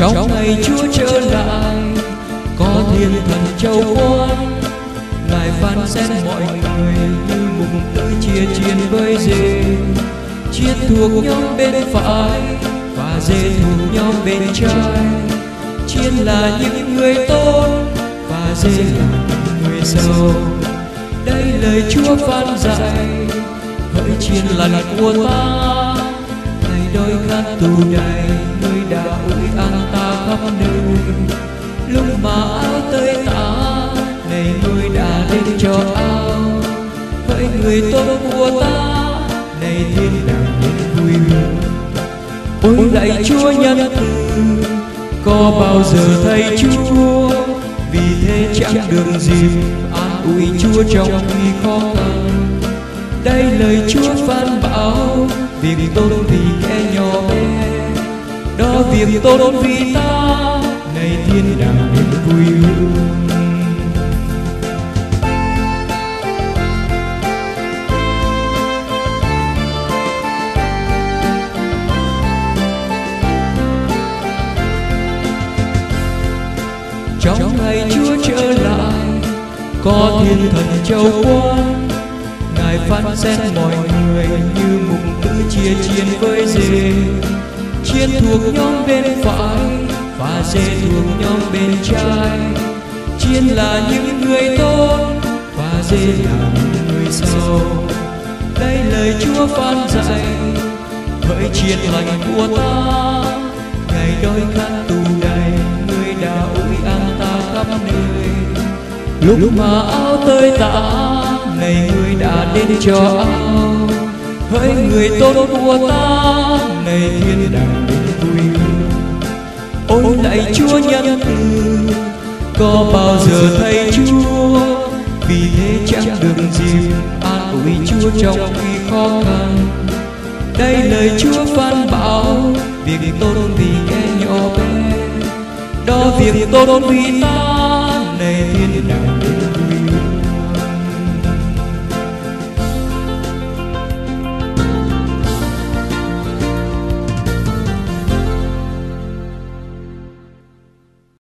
trong ngày Chúa trở lại, có thiên thần châu quan ngài phán xét mọi người như mùng tư chia chiến với dê chiến thuộc nhóm bên phải và dê thuộc nhóm bên trái. Chiên là những người tốt và dê là những người giàu. Đây lời Chúa phán dạy, hỡi chiên lành của ta ngày đôi khát tù đầy khắp nơi lúc mà áo tơi tả này người đã đến cho áo. Với người tốt của ta này thiên đàng đến vui ôi lạy chúa nhân từ, có bao giờ thấy chúa? Vì thế chẳng được dịp, an ủi chúa trong khi khó khăn. Đây lời chúa phán bảo, việc tốt vì kẻ nhỏ bé đó việc tốt vì ta. này thiên đàng đến vui hương. Trong ngày Chúa trở lại có thiên thần châu quan. Ngài phán xét mọi người như bên phải và dê thuộc nhóm bên trái. Chiên là những người tốt và dê là những người giàu. Đây lời Chúa phán dạy, hỡi chiên lành của ta, ngày đôi khát tù đầy người đã ủi an ta khắp nơi. Lúc mà áo tơi tả này người đã đến cho áo. Hỡi người tốt của ta này thiên đàng lạy chúa nhân từ, có bao giờ thấy chúa? Vì thế chẳng được dịp an ủi chúa trong khi khó khăn. Đây lời chúa phán bảo, việc tốt vì kẻ nhỏ bé. Đó việc tốt vì ta, này thiên đàng đến